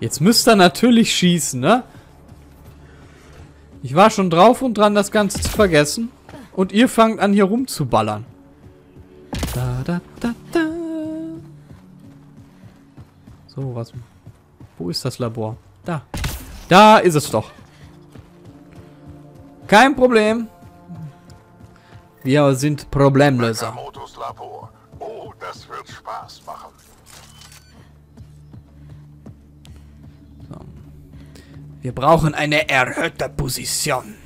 Jetzt müsst ihr natürlich schießen, ne? Ich war schon drauf und dran, das Ganze zu vergessen. Und ihr fangt an, hier rumzuballern. Da, da, da, da. So, was... Wo ist das Labor? Da. Da ist es doch. Kein Problem. Wir sind Problemlöser. Oh, das wird Spaß machen. Wir brauchen eine erhöhte Position.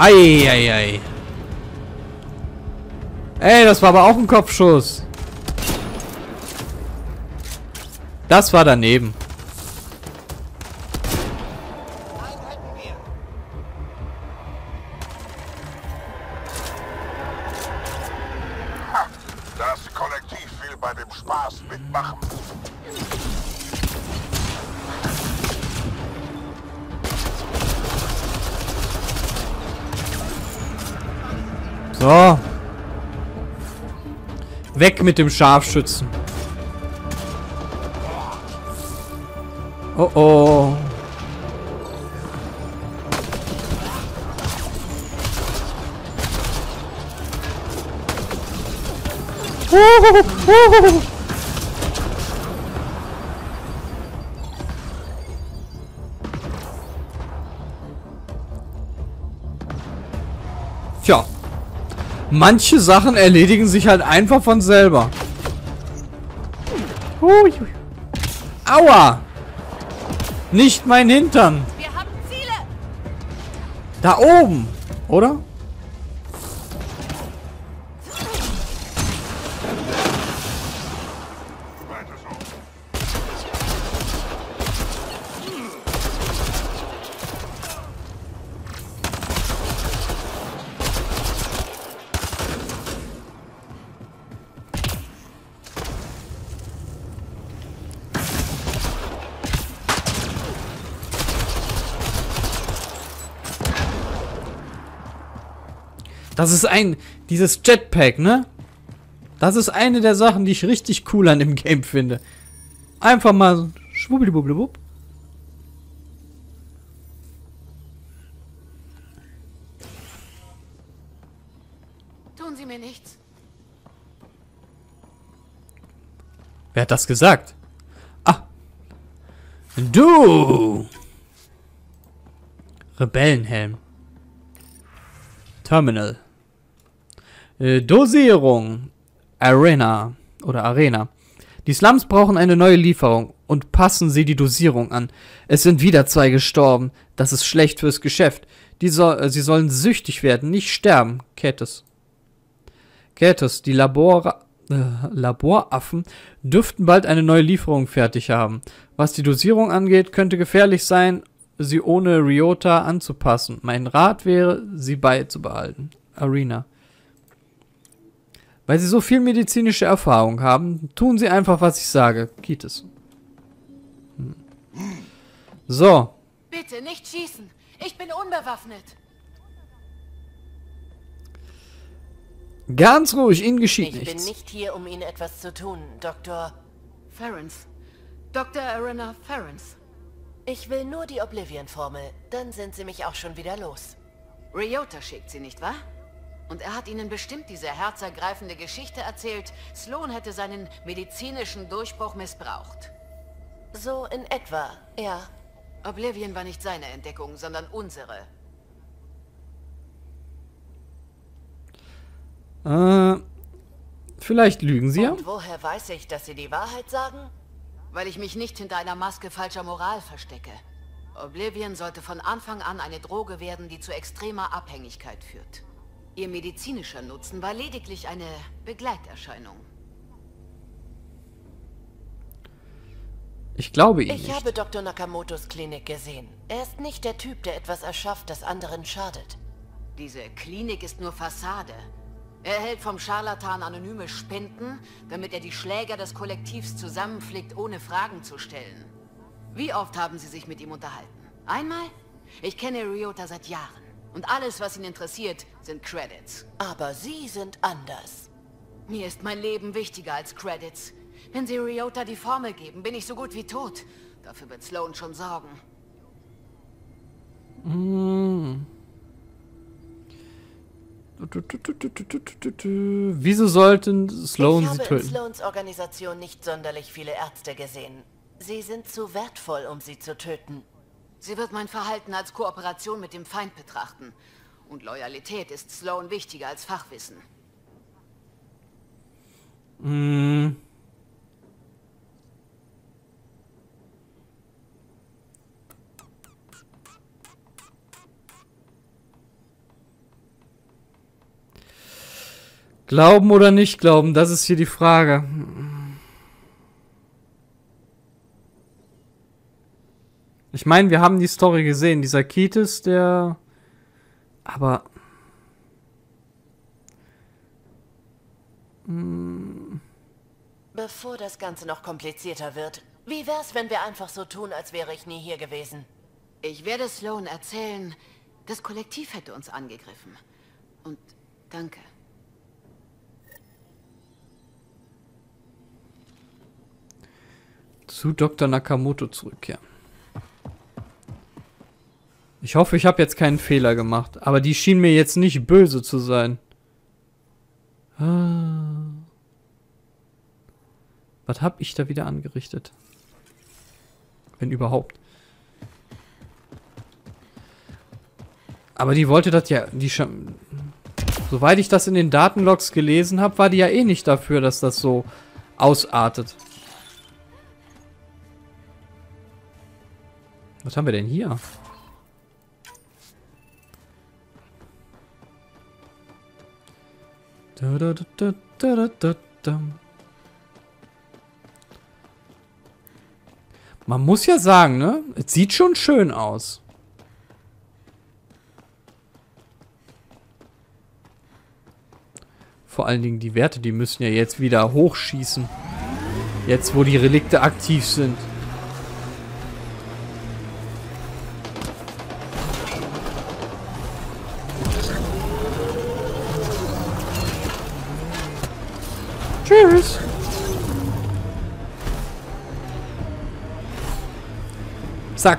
Eieiei. Ei, Ey, das war aber auch ein Kopfschuss. Das war daneben. So. Weg mit dem Scharfschützen. Oh oh. Tja. Manche Sachen erledigen sich halt einfach von selber. Hui. Aua! Nicht mein Hintern. Da oben, oder? Das ist ein, dieses Jetpack, ne? Das ist eine der Sachen, die ich richtig cool an dem Game finde. Einfach mal schwubbelibubbelibub. Tun Sie mir nichts. Wer hat das gesagt? Ah. Du! Rebellenhelm. Terminal. Äh, Dosierung. Arena. Oder Arena. Die Slums brauchen eine neue Lieferung und passen sie die Dosierung an. Es sind wieder zwei gestorben. Das ist schlecht fürs Geschäft. So äh, sie sollen süchtig werden, nicht sterben. Kettes. Kettes, die Labor äh, Laboraffen dürften bald eine neue Lieferung fertig haben. Was die Dosierung angeht, könnte gefährlich sein, sie ohne Ryota anzupassen. Mein Rat wäre, sie beizubehalten. Arena. Weil sie so viel medizinische Erfahrung haben, tun sie einfach, was ich sage. Kites. Hm. So. Bitte nicht schießen. Ich bin unbewaffnet. Ganz ruhig, ihnen geschieht Ich bin nichts. nicht hier, um Ihnen etwas zu tun, Doktor. Ference. Dr. Arena Ference. Ich will nur die Oblivion-Formel. Dann sind Sie mich auch schon wieder los. Ryota schickt sie, nicht wahr? Und er hat Ihnen bestimmt diese herzergreifende Geschichte erzählt, Sloan hätte seinen medizinischen Durchbruch missbraucht. So in etwa, ja. Oblivion war nicht seine Entdeckung, sondern unsere. Äh, Vielleicht lügen sie ja. Und woher weiß ich, dass Sie die Wahrheit sagen? Weil ich mich nicht hinter einer Maske falscher Moral verstecke. Oblivion sollte von Anfang an eine Droge werden, die zu extremer Abhängigkeit führt. Ihr medizinischer Nutzen war lediglich eine Begleiterscheinung. Ich glaube ihm Ich nicht. habe Dr. Nakamotos Klinik gesehen. Er ist nicht der Typ, der etwas erschafft, das anderen schadet. Diese Klinik ist nur Fassade. Er erhält vom Scharlatan anonyme Spenden, damit er die Schläger des Kollektivs zusammenflickt, ohne Fragen zu stellen. Wie oft haben Sie sich mit ihm unterhalten? Einmal? Ich kenne Ryota seit Jahren. Und alles, was ihn interessiert, sind Credits. Aber Sie sind anders. Mir ist mein Leben wichtiger als Credits. Wenn Sie Ryota die Formel geben, bin ich so gut wie tot. Dafür wird Sloan schon sorgen. Wieso sollten Sloan ich sie habe in töten? Sloans Organisation nicht sonderlich viele Ärzte gesehen. Sie sind zu wertvoll, um sie zu töten. Sie wird mein Verhalten als Kooperation mit dem Feind betrachten. Und Loyalität ist Sloan wichtiger als Fachwissen. Hm. Glauben oder nicht glauben, das ist hier die Frage. Ich meine, wir haben die Story gesehen. Dieser Kitis, der. Aber. Bevor das Ganze noch komplizierter wird, wie wär's, wenn wir einfach so tun, als wäre ich nie hier gewesen? Ich werde Sloan erzählen, das Kollektiv hätte uns angegriffen. Und danke. zu Dr. Nakamoto zurückkehren. Ich hoffe, ich habe jetzt keinen Fehler gemacht, aber die schien mir jetzt nicht böse zu sein. Ah. Was habe ich da wieder angerichtet? Wenn überhaupt. Aber die wollte das ja, die schon, soweit ich das in den Datenlogs gelesen habe, war die ja eh nicht dafür, dass das so ausartet. Was haben wir denn hier? Da, da, da, da, da, da, da. Man muss ja sagen, ne? Es sieht schon schön aus. Vor allen Dingen die Werte, die müssen ja jetzt wieder hochschießen. Jetzt, wo die Relikte aktiv sind. Zack.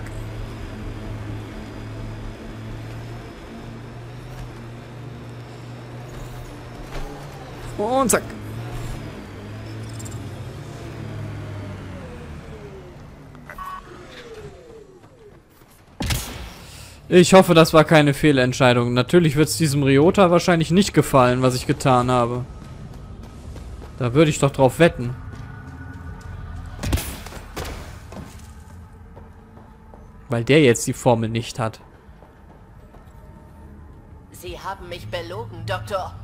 Und zack. Ich hoffe, das war keine Fehlentscheidung. Natürlich wird es diesem Ryota wahrscheinlich nicht gefallen, was ich getan habe. Da würde ich doch drauf wetten. Weil der jetzt die Formel nicht hat. Sie haben mich belogen, Doktor.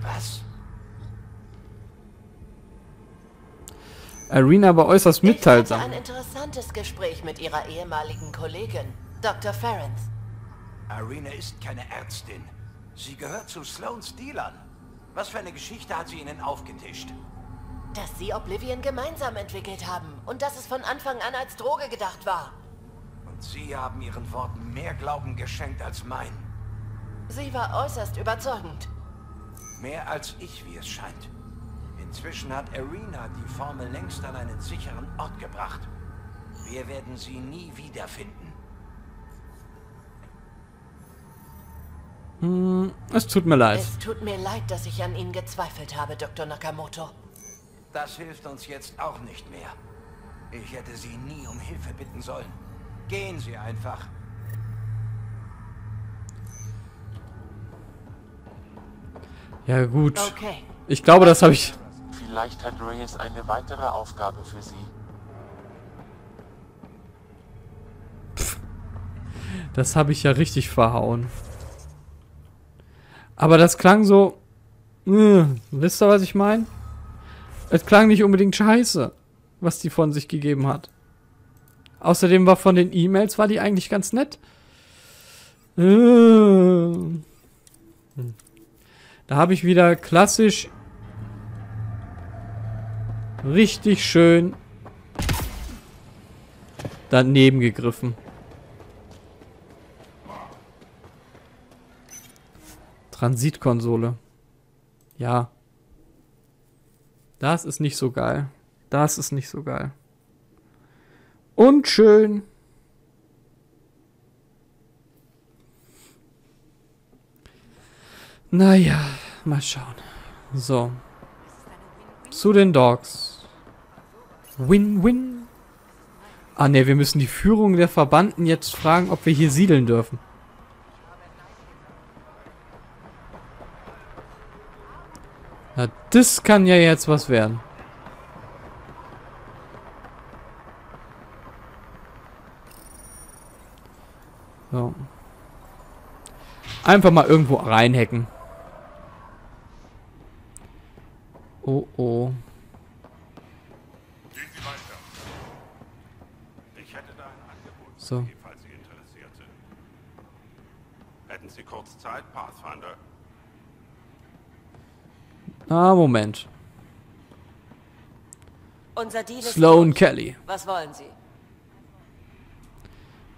Was? Arena war äußerst Ich hatte mitteilsam. ein interessantes Gespräch mit Ihrer ehemaligen Kollegin, Dr. Ferens. Arena ist keine Ärztin. Sie gehört zu Sloans Dealern. Was für eine Geschichte hat sie Ihnen aufgetischt? Dass Sie Oblivion gemeinsam entwickelt haben und dass es von Anfang an als Droge gedacht war. Sie haben Ihren Worten mehr Glauben geschenkt als mein. Sie war äußerst überzeugend. Mehr als ich, wie es scheint. Inzwischen hat Arena die Formel längst an einen sicheren Ort gebracht. Wir werden sie nie wiederfinden. Es tut mir leid. Es tut mir leid, dass ich an Ihnen gezweifelt habe, Dr. Nakamoto. Das hilft uns jetzt auch nicht mehr. Ich hätte Sie nie um Hilfe bitten sollen. Gehen Sie einfach. Ja gut. Okay. Ich glaube, das habe ich... Vielleicht hat Reyes eine weitere Aufgabe für Sie. Das habe ich ja richtig verhauen. Aber das klang so... Äh, wisst ihr, was ich meine? Es klang nicht unbedingt scheiße, was die von sich gegeben hat. Außerdem war von den E-Mails, war die eigentlich ganz nett. Äh. Da habe ich wieder klassisch richtig schön daneben gegriffen. Transitkonsole. Ja. Das ist nicht so geil. Das ist nicht so geil. Und schön. Naja, mal schauen. So. Zu den Dogs. Win-win. Ah ne, wir müssen die Führung der Verbanden jetzt fragen, ob wir hier siedeln dürfen. Na, das kann ja jetzt was werden. Einfach mal irgendwo reinhacken. Oh oh. Gehen Sie weiter. Ich hätte da ein Angebot, So. falls Sie interessiert sind. Hätten Sie kurz Zeit, Pathfinder? Ah, Moment. Unser Deal Sloan. Kelly. Was wollen Sie?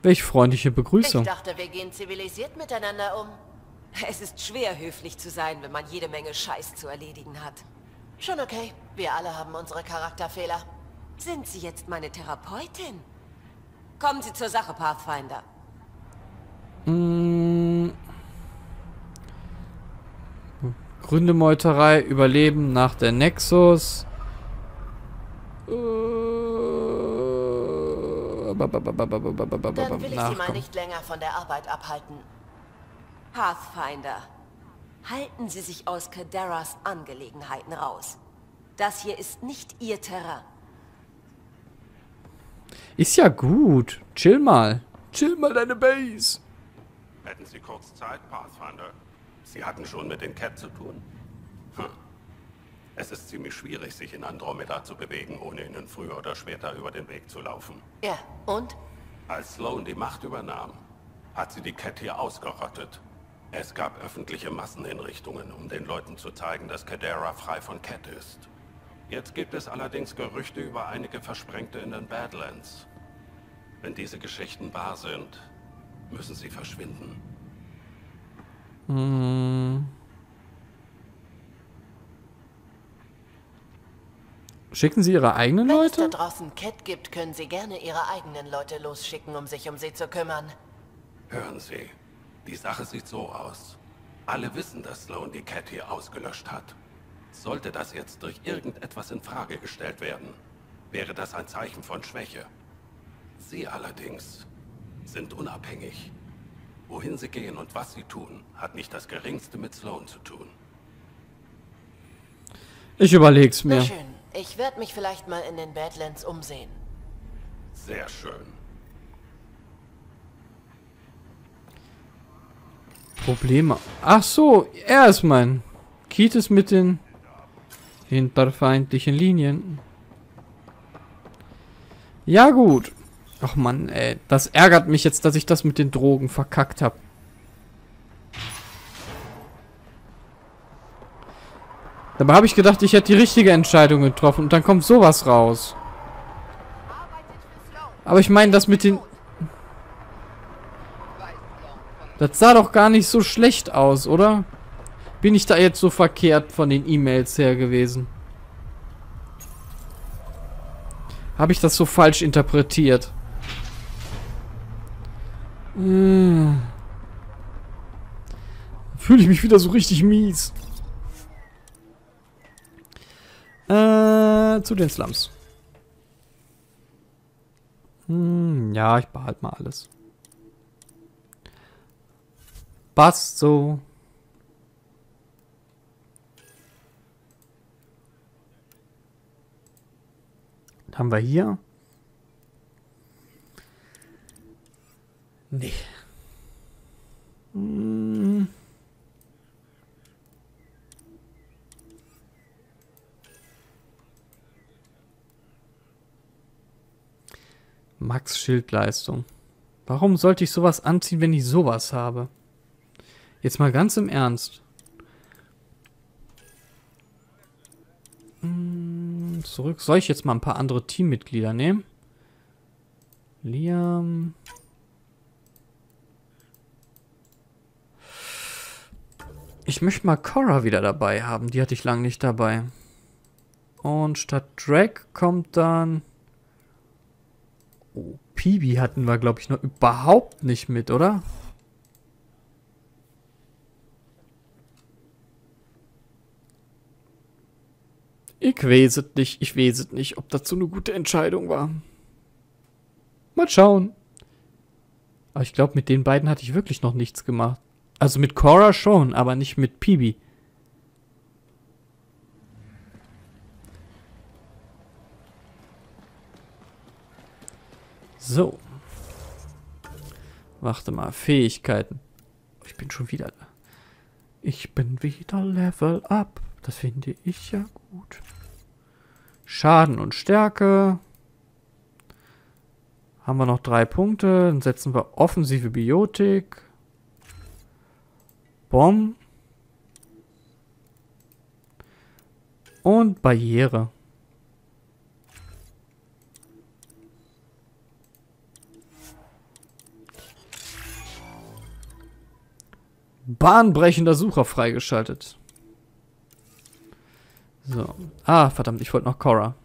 Welch freundliche Ich Begrüßung. dachte, wir gehen zivilisiert miteinander um. Es ist schwer, höflich zu sein, wenn man jede Menge Scheiß zu erledigen hat. Schon okay. Wir alle haben unsere Charakterfehler. Sind Sie jetzt meine Therapeutin? Kommen Sie zur Sache, Pathfinder. Mm. Gründe Meuterei, Überleben nach der Nexus. Dann will ich Sie mal nicht länger von der Arbeit abhalten. Pathfinder, halten Sie sich aus Kadaras Angelegenheiten raus. Das hier ist nicht Ihr Terrain. Ist ja gut. Chill mal. Chill mal deine Base. Hätten Sie kurz Zeit, Pathfinder? Sie hatten schon mit den Cat zu tun? Es ist ziemlich schwierig, sich in Andromeda zu bewegen, ohne ihnen früher oder später über den Weg zu laufen. Ja, und? Als Sloan die Macht übernahm, hat sie die Cat hier ausgerottet. Es gab öffentliche Massenhinrichtungen, um den Leuten zu zeigen, dass Cadera frei von Cat ist. Jetzt gibt es allerdings Gerüchte über einige Versprengte in den Badlands. Wenn diese Geschichten wahr sind, müssen sie verschwinden. Schicken sie ihre eigenen Wenn es da Leute? draußen Cat gibt, können Sie gerne Ihre eigenen Leute losschicken, um sich um sie zu kümmern. Hören Sie, die Sache sieht so aus. Alle wissen, dass Sloan die Cat hier ausgelöscht hat. Sollte das jetzt durch irgendetwas in Frage gestellt werden, wäre das ein Zeichen von Schwäche. Sie allerdings sind unabhängig. Wohin sie gehen und was sie tun, hat nicht das geringste mit Sloan zu tun. Ich überleg's mir. schön, ich werde mich vielleicht mal in den Badlands umsehen. Sehr schön. Probleme. Ach so, er ist mein. Keith ist mit den hinterfeindlichen Linien. Ja gut. Ach man, ey, das ärgert mich jetzt, dass ich das mit den Drogen verkackt habe. Dabei habe ich gedacht, ich hätte die richtige Entscheidung getroffen und dann kommt sowas raus. Aber ich meine, das mit den das sah doch gar nicht so schlecht aus, oder? Bin ich da jetzt so verkehrt von den E-Mails her gewesen? Habe ich das so falsch interpretiert? Hm. Fühle ich mich wieder so richtig mies. Zu den Slums. Hm, ja, ich behalte mal alles. Passt so. Was haben wir hier? Nee. Hm. Max Schildleistung. Warum sollte ich sowas anziehen, wenn ich sowas habe? Jetzt mal ganz im Ernst. Hm, zurück. Soll ich jetzt mal ein paar andere Teammitglieder nehmen? Liam. Ich möchte mal Cora wieder dabei haben. Die hatte ich lange nicht dabei. Und statt Drake kommt dann... Oh, Pibi hatten wir, glaube ich, noch überhaupt nicht mit, oder? Ich weiß es nicht, ich weiß es nicht, ob das so eine gute Entscheidung war. Mal schauen. Aber ich glaube, mit den beiden hatte ich wirklich noch nichts gemacht. Also mit Cora schon, aber nicht mit Pibi. So. Warte mal, Fähigkeiten. Ich bin schon wieder. Ich bin wieder Level Up. Das finde ich ja gut. Schaden und Stärke. Haben wir noch drei Punkte. Dann setzen wir offensive Biotik. Bomb. Und Barriere. Bahnbrechender Sucher freigeschaltet. So. Ah, verdammt, ich wollte noch Cora.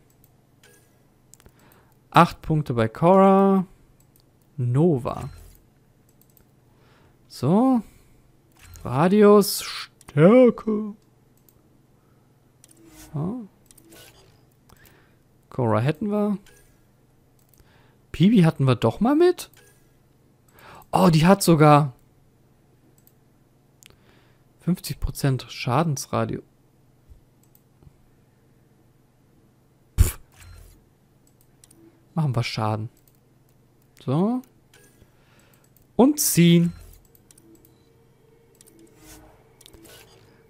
Acht Punkte bei Cora. Nova. So. Radius. Stärke. So. Cora hätten wir. Pibi hatten wir doch mal mit. Oh, die hat sogar 50% Schadensradio. Pff. Machen wir Schaden. So. Und ziehen.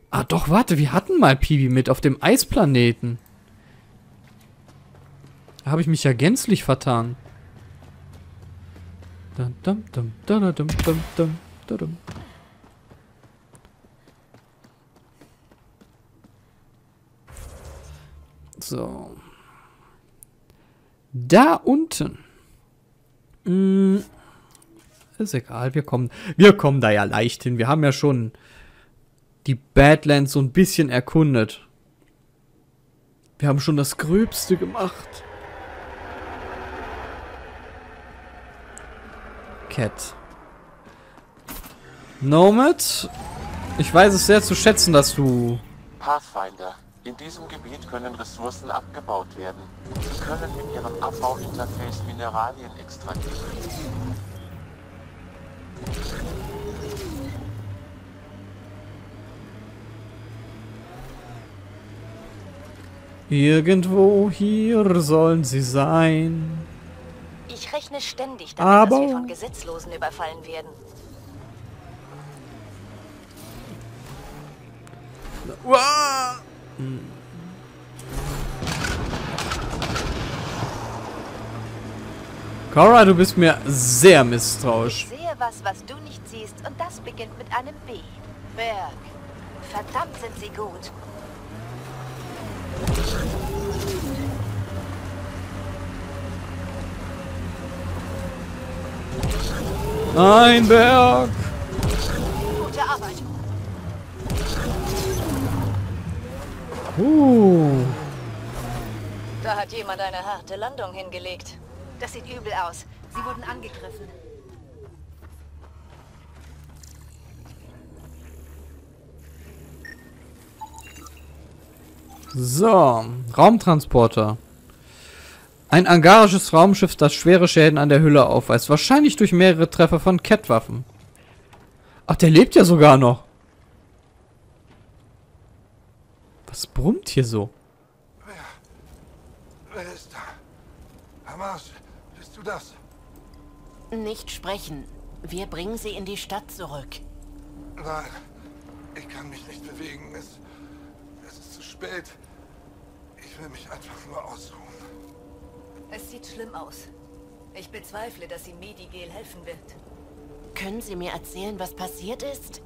Ah, doch, warte, wir hatten mal Pibi mit auf dem Eisplaneten. Da habe ich mich ja gänzlich vertan. Dum, dum, dum, dum, dum, dum, dum, dum. So. Da unten. Hm, ist egal, wir kommen, wir kommen da ja leicht hin. Wir haben ja schon die Badlands so ein bisschen erkundet. Wir haben schon das Gröbste gemacht. Cat. Nomad, ich weiß es sehr zu schätzen, dass du... Pathfinder. In diesem Gebiet können Ressourcen abgebaut werden. Sie können in ihrem Abbauinterface Mineralien extrahieren. Irgendwo hier sollen sie sein. Ich rechne ständig damit, Aber- dass wir von Gesetzlosen überfallen werden. Uah! Cora, du bist mir sehr misstrauisch. Ich sehe was, was du nicht siehst, und das beginnt mit einem B. Berg. Verdammt sind sie gut. Ein Berg. Gute Arbeit. Uh. Da hat jemand eine harte Landung hingelegt. Das sieht übel aus. Sie wurden angegriffen. So, Raumtransporter. Ein angarisches Raumschiff, das schwere Schäden an der Hülle aufweist. Wahrscheinlich durch mehrere Treffer von Kettwaffen. Ach, der lebt ja sogar noch. Was brummt hier so? Wer ist da? Bist du das? Nicht sprechen. Wir bringen sie in die Stadt zurück. Nein, ich kann mich nicht bewegen. Es, es ist zu spät. Ich will mich einfach nur ausruhen. Es sieht schlimm aus. Ich bezweifle, dass sie Medigel helfen wird. Können Sie mir erzählen, was passiert ist?